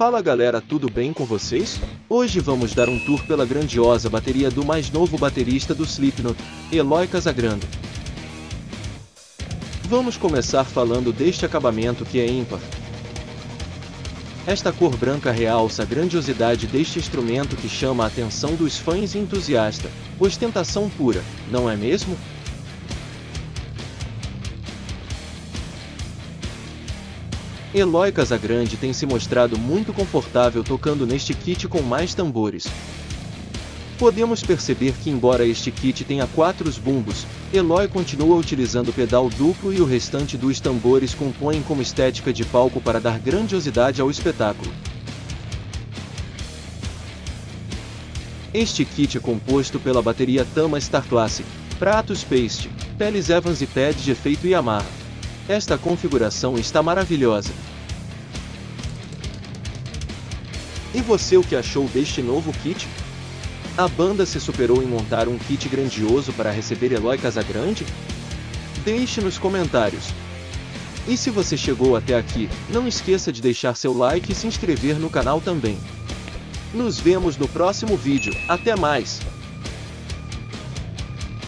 Fala galera, tudo bem com vocês? Hoje vamos dar um tour pela grandiosa bateria do mais novo baterista do Slipknot, Eloy Casagrande. Vamos começar falando deste acabamento que é ímpar. Esta cor branca realça a grandiosidade deste instrumento que chama a atenção dos fãs e entusiastas. Ostentação pura, não é mesmo? Eloy Casagrande tem se mostrado muito confortável tocando neste kit com mais tambores. Podemos perceber que embora este kit tenha quatro bumbos, Eloy continua utilizando o pedal duplo e o restante dos tambores compõem como estética de palco para dar grandiosidade ao espetáculo. Este kit é composto pela bateria Tama Star Classic, Pratos Paste, Peles Evans e pad de efeito Yamaha. Esta configuração está maravilhosa. E você o que achou deste novo kit? A banda se superou em montar um kit grandioso para receber Eloy Casagrande? Deixe nos comentários. E se você chegou até aqui, não esqueça de deixar seu like e se inscrever no canal também. Nos vemos no próximo vídeo, até mais!